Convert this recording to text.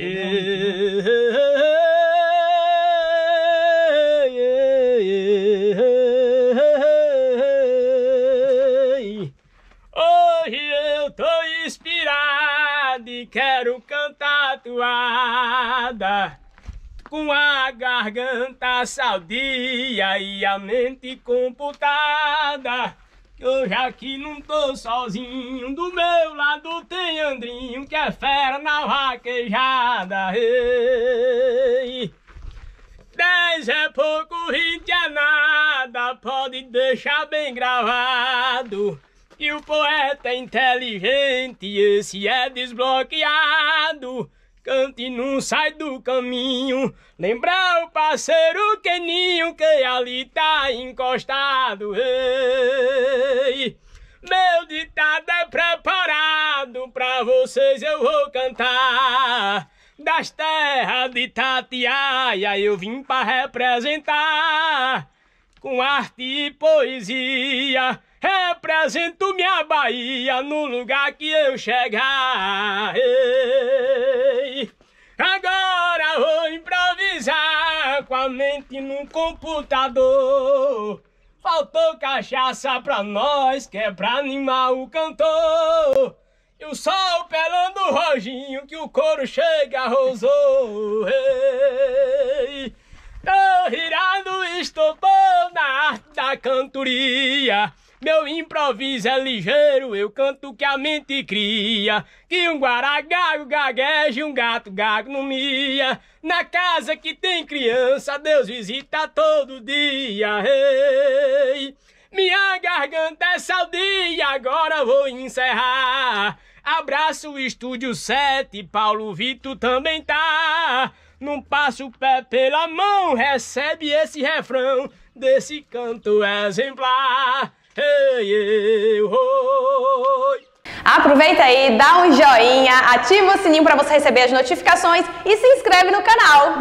Hoje eu tô inspirado e quero cantar toada com a garganta saudia e a mente computada. Hoje aqui não tô sozinho, do meu lado tem Andrinho, que é fera na vaquejada. Ei. Dez é pouco, vinte é nada, pode deixar bem gravado. E o poeta é inteligente, esse é desbloqueado. Cante e não sai do caminho. Lembrar o parceiro Keninho que ali tá encostado. Ei, meu ditado é preparado pra vocês eu vou cantar. Das terras de Tatiaia eu vim pra representar. Com arte e poesia represento minha Bahia no lugar que eu chegar. Agora vou improvisar com a mente no computador. Faltou cachaça pra nós, que é pra animar o cantor. E o sol pelando o roginho que o couro chega arrosou. Ei, tô virado, estou bom na arte da cantoria. Meu improviso é ligeiro, eu canto que a mente cria. Que um guaragago gagueja e um gato gago no mia. Na casa que tem criança, Deus visita todo dia. Ei, minha garganta é saudia, agora vou encerrar. Abraço o Estúdio 7, Paulo Vitor também tá. Não passa o pé pela mão, recebe esse refrão desse canto exemplar. Aproveita aí, dá um joinha, ativa o sininho para você receber as notificações e se inscreve no canal.